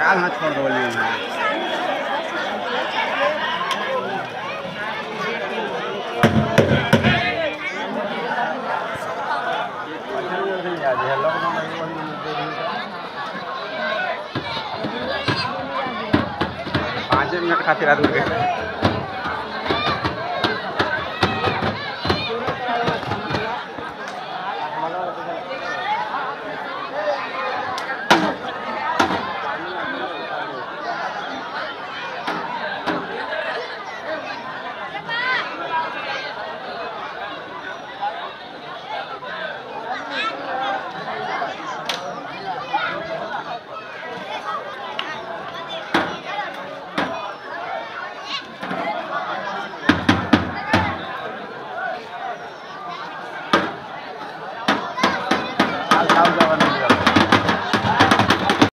काल हाथ छोड़ बोलिए पाँच मिनट खातिर आदमी How's that going?